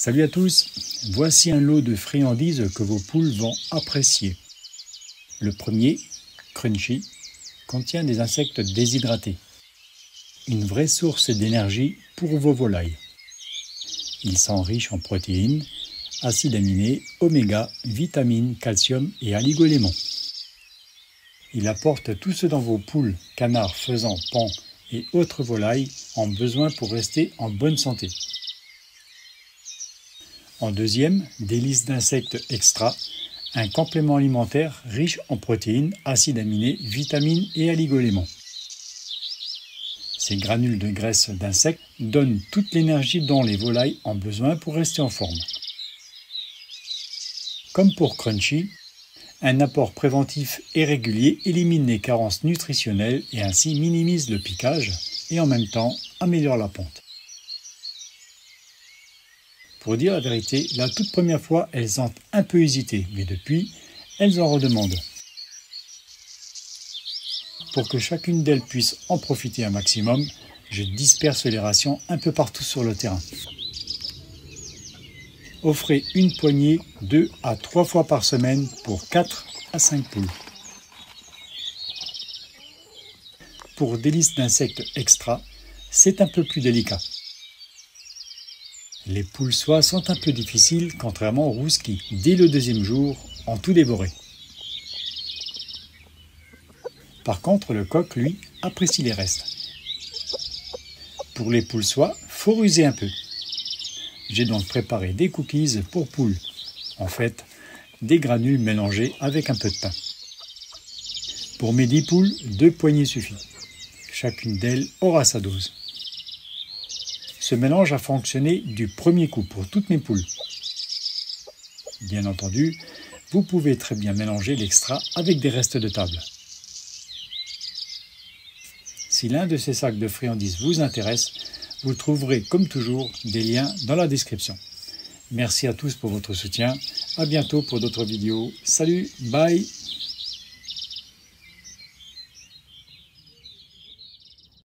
Salut à tous, voici un lot de friandises que vos poules vont apprécier. Le premier, Crunchy, contient des insectes déshydratés. Une vraie source d'énergie pour vos volailles. Ils sont riches en protéines, acides aminés, oméga, vitamines, calcium et oligoéléments. Il apporte tout ce dont vos poules, canards, faisans, pans et autres volailles ont besoin pour rester en bonne santé. En deuxième, délices d'insectes extra, un complément alimentaire riche en protéines, acides aminés, vitamines et oligoéléments. Ces granules de graisse d'insectes donnent toute l'énergie dont les volailles ont besoin pour rester en forme. Comme pour Crunchy, un apport préventif et régulier élimine les carences nutritionnelles et ainsi minimise le piquage et en même temps améliore la ponte. Pour dire la vérité, la toute première fois, elles ont un peu hésité, mais depuis, elles en redemandent. Pour que chacune d'elles puisse en profiter un maximum, je disperse les rations un peu partout sur le terrain. Offrez une poignée deux à trois fois par semaine pour 4 à 5 poules. Pour des listes d'insectes extra, c'est un peu plus délicat. Les poules soies sont un peu difficiles, contrairement aux rousses qui, dès le deuxième jour, ont tout dévoré. Par contre, le coq, lui, apprécie les restes. Pour les poules soies, faut ruser un peu. J'ai donc préparé des cookies pour poules. En fait, des granules mélangés avec un peu de pain. Pour mes 10 poules, deux poignées suffit. Chacune d'elles aura sa dose. Ce mélange a fonctionné du premier coup pour toutes mes poules. Bien entendu, vous pouvez très bien mélanger l'extra avec des restes de table. Si l'un de ces sacs de friandises vous intéresse, vous trouverez comme toujours des liens dans la description. Merci à tous pour votre soutien. À bientôt pour d'autres vidéos. Salut, bye